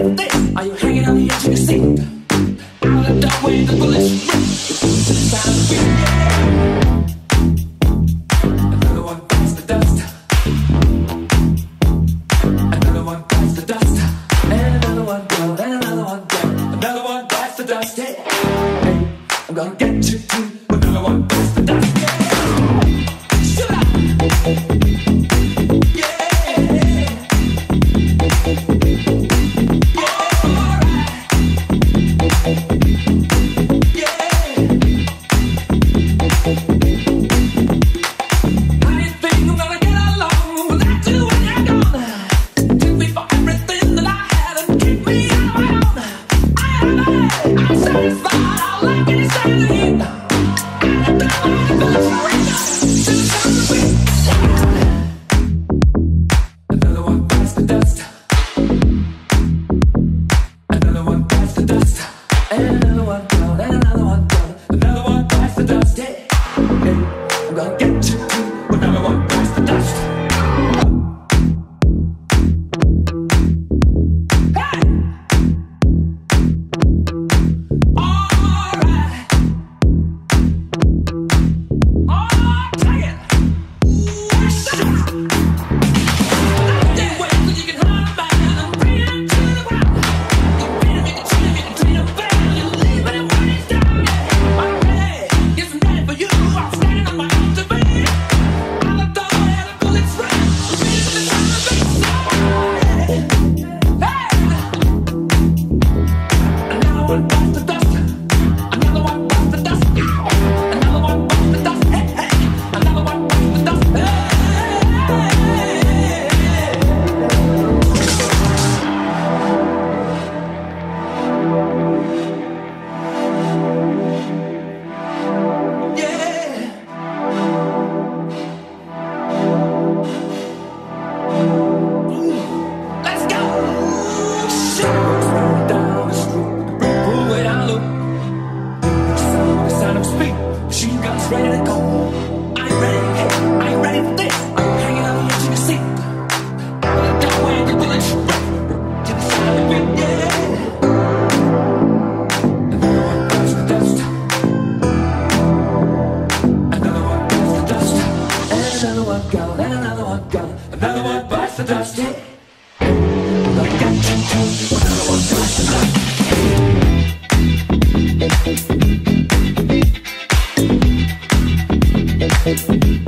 Are you hanging on the edge of? Out the the. Another one dust. Another one dust. And another one and another one. Another one dust. Hey, I'm gonna get you too. Another one bites the dust, yeah. one and another one go, another one bites the dust. Another one bites the dust. Thank